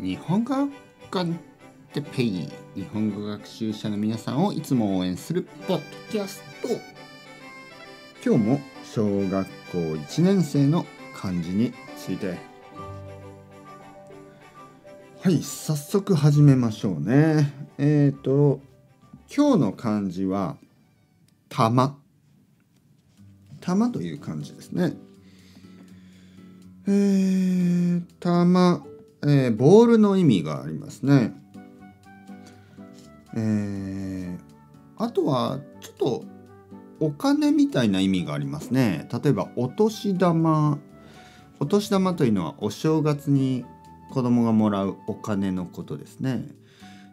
日本語コンテペイ日本語学習者の皆さんをいつも応援するポッドキャスト。今日も小学校1年生の漢字について。はい早速始めましょうね。えっ、ー、と今日の漢字は玉。玉という漢字ですね。えー、玉。えー、ボールの意味がありますね。えー、あとはちょっとお金みたいな意味がありますね。例えばお年玉お年玉というのはお正月に子供がもらうお金のことですね。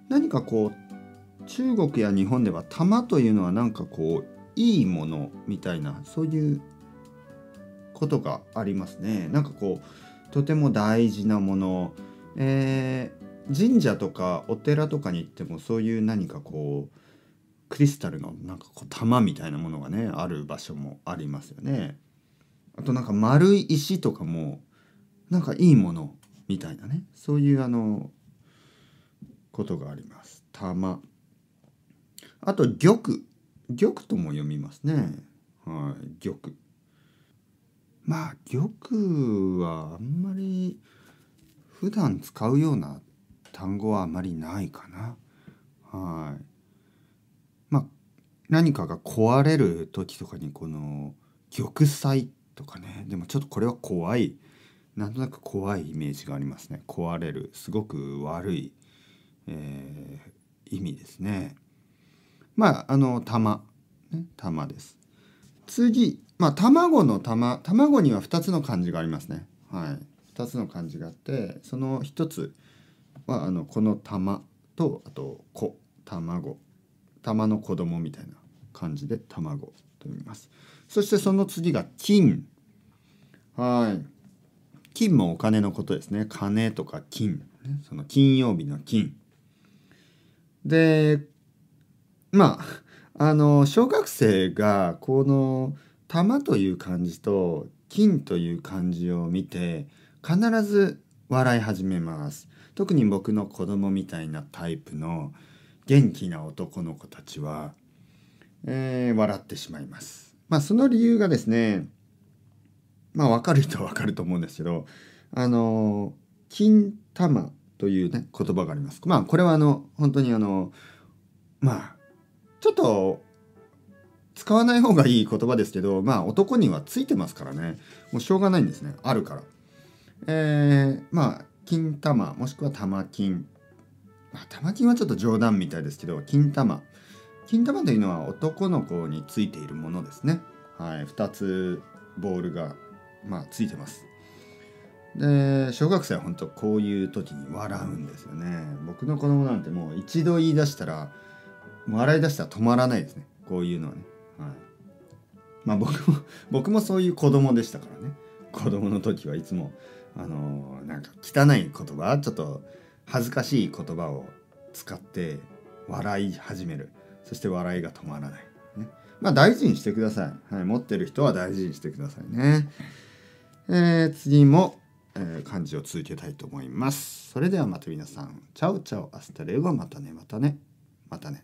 何かこう中国や日本では玉というのは何かこういいものみたいなそういうことがありますね。なんかこうとても大事なもの、えー、神社とかお寺とかに行ってもそういう何かこうクリスタルのなんかこう玉みたいなものがねある場所もありますよね。あとなんか丸い石とかもなんかいいものみたいなねそういうあのことがあります。玉あと玉玉とも読みますね。はい、玉。まあ玉はあんまり普段使うような単語はあまりないかな。はい。まあ何かが壊れる時とかにこの玉砕とかね。でもちょっとこれは怖いなんとなく怖いイメージがありますね。壊れるすごく悪い、えー、意味ですね。まああの玉。ね玉です。次。まあ卵の玉卵には2つの漢字がありますね。はい。2つの漢字があってその1つはあのこの玉とあと子卵。玉の子供みたいな感じで卵と読みます。そしてその次が金。はい。金もお金のことですね。金とか金、その金曜日の金。でまああの小学生がこの玉という漢字と金という漢字を見て必ず笑い始めます。特に僕の子供みたいなタイプの元気な男の子たちは、えー、笑ってしまいます。まあその理由がですねまあ分かる人は分かると思うんですけどあの金玉というね言葉があります。まあこれはあの本当にあのまあちょっと使わない方がいい言葉ですけどまあ男にはついてますからね。もうしょうがないんですね。あるから。えー、まあ金玉もしくは玉金、まあ、玉金はちょっと冗談みたいですけど金玉。金玉というのは男の子についているものですね。はい。2つボールがまあついてます。で小学生は本当こういう時に笑うんですよね。僕の子供なんてもう一度言い出したら笑い出したら止まらないですね。こういうのはね。はい、まあ僕も 僕もそういう子供でしたからね。子供の時はいつもあのなんか汚い言葉ちょっと恥ずかしい言葉を使って笑い始める。そして笑いが止まらない、ね、まあ大事にしてください、はい、持ってる人は大事にしてくださいね、えー、次も、えー、漢字を続けたいと思います。それではまた皆さん。 Ciao ciao。 Hasta luego。またね。またね。またね。